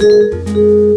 Música